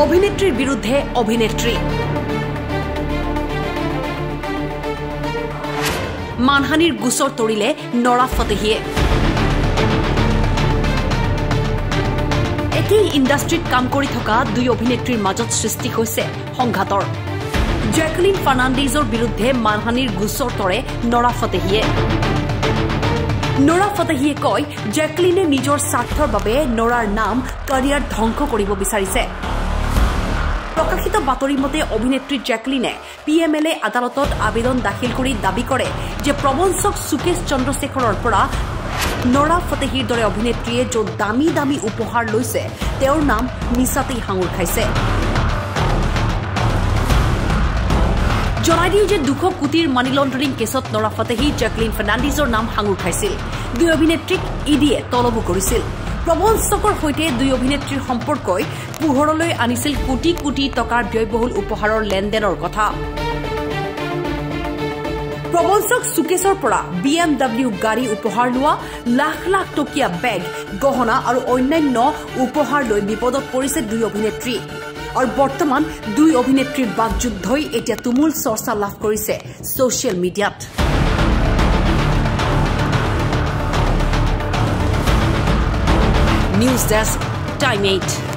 অভিনেত্ৰীৰ বিৰুদ্ধে অভিনেত্ৰী। মানহানিৰ গোচৰ তৰিলে নৰা ফটেহীয়ে একেই ইণ্ডাষ্ট্ৰীত কাম কৰি থকা দুই অভিনেত্ৰীৰ মাজত সৃষ্টি হৈছে সংঘাতৰ। জেকলিন ফাৰ্ণাণ্ডেজৰ বিৰুদ্ধে মানহানিৰ গোচৰ তৰে নৰা ফটেহীয়ে নৰা ফটেহীয়ে কয় জেকলিনে নিজৰ স্বাৰ্থৰ বাবে নৰাৰ নাম কেৰিয়াৰ ধ্বংস কৰিব বিচাৰিছে। প্ৰকাশিত বাতৰি মতে অভিনেত্ৰী জেকলিনে পি এম এল এ আদালতত আবেদন দাখিল কৰি দাবী কৰে যে প্ৰবঞ্চক সুকেশ চন্দ্ৰশেখৰৰ পৰা নৰা ফটেহীৰ দৰে অভিনেত্ৰীয়ে য'ত দামী দামী উপহাৰ লৈছে তেওঁৰ নাম মিছাতেই সাঙুৰ খাইছে। জনাই দিওঁ যে দুশ কোটিৰ মানি লণ্ডাৰিং কেছত নৰা ফটেহী জেকলিন ফাৰ্ণাণ্ডেজৰ নাম সাঙুৰ খাইছিল। দুই অভিনেত্ৰীক ইডিয়ে তলবো কৰিছিল। প্ৰবঞ্চকৰ সৈতে দুই অভিনেত্ৰীৰ সম্পৰ্কই পোহৰলৈ আনিছিল কোটি কোটি টকাৰ ব্যয়বহুল উপহাৰৰ লেনদেনৰ কথা। প্ৰবঞ্চক সুকেশৰ পৰা বি এম ডাব্লিউ গাড়ী উপহাৰ লোৱা লাখ লাখ টকীয়া বেগ গহনা আৰু অন্যান্য উপহাৰ লৈ বিপদত পৰিছে দুই অভিনেত্ৰী। আৰু বৰ্তমান দুই অভিনেত্ৰীৰ বাকযুদ্ধই এতিয়া তুমুল চৰ্চা লাভ কৰিছে ছচিয়েল মিডিয়াত desk, die mate.